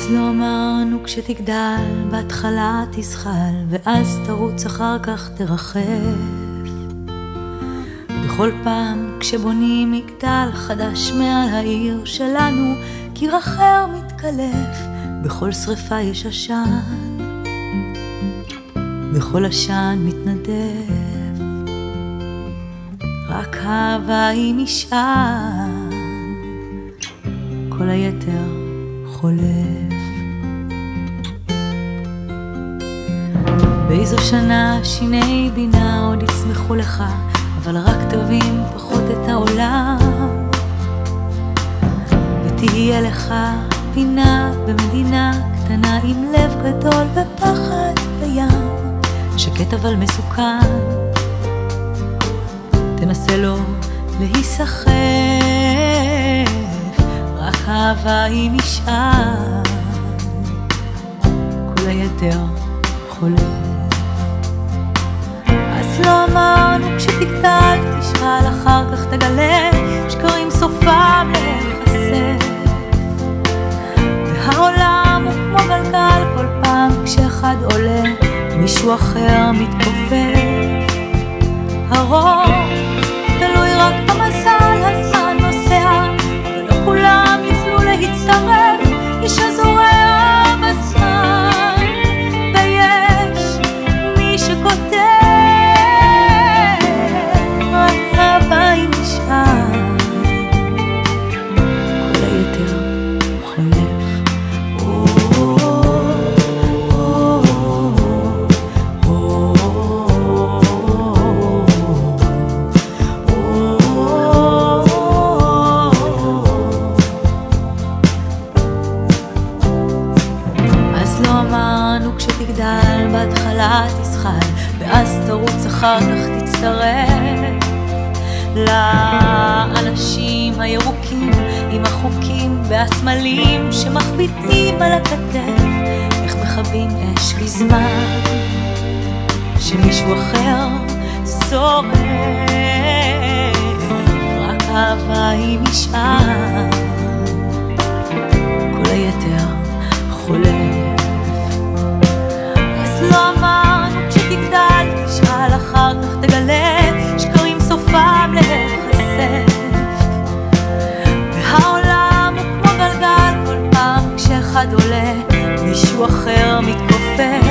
אז לא אמרנו כשתגדל, בהתחלה תזחל, ואז תרוץ אחר כך תרחף. בכל פעם כשבונים מגדל חדש מעל העיר שלנו, קיר אחר מתקלף, בכל שרפה יש עשן, בכל עשן מתנדב. רק אהבה היא משען, כל היתר חולף. באיזו שנה שיני בינה עוד יצמחו לך, אבל רק תבין פחות את העולם. ותהיה לך פינה במדינה קטנה עם לב גדול ופחד בים, שקט אבל מסוכן. תנסה לא להיסחף, רק אהבה היא משען, כל היתר חולף. אז לא אמרנו כשתגדל תשאל אחר כך תגלה שקרים סופם להיחשף והעולם הוא כמו גלגל כל פעם כשאחד עולה מישהו אחר מתכופף. הרוב תגדל, בהתחלה תזחל, ואז תרוץ אחר כך תצטרף לאנשים הירוקים עם החוקים והסמלים שמחביטים על הכתף, איך מכבים אש בזמן שמישהו אחר שורף, רק אהבה היא נשאר אחד עולה, מישהו אחר מתכופף.